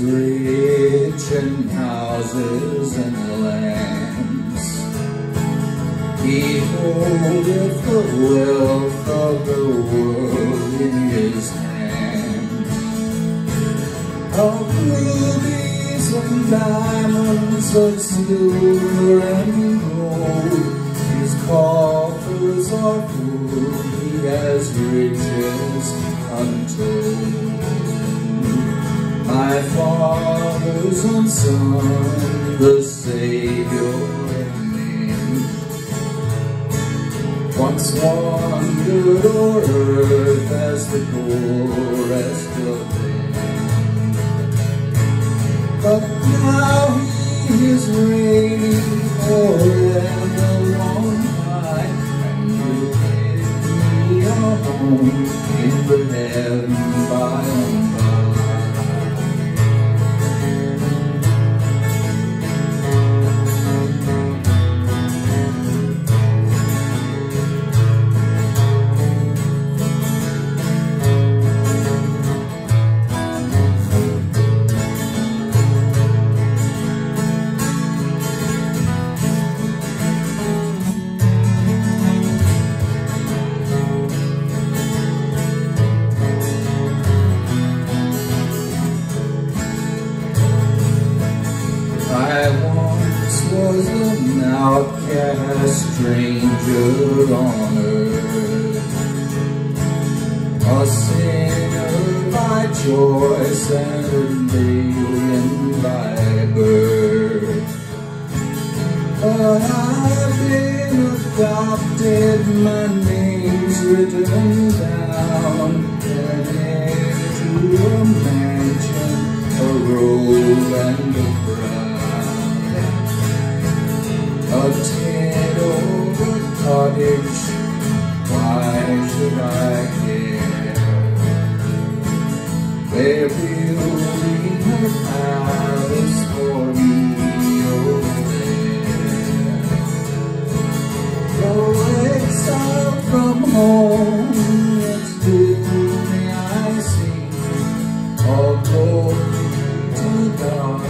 rich in houses and lands. He holdeth the wealth of the world in his hand. Of rubies and diamonds, of silver and gold, his coffers are full, he has riches untold. My father's own son, the Savior and me, once wandered o'er earth as the poorest of men. But now he is reigning forever on high, and will give me a home in the heaven by. Was an outcast stranger on earth, a sinner by choice and an alien by birth. But I've been adopted, my name's written why should I care? They're building a palace for me oh over there. Though exiled from home, sing. To God.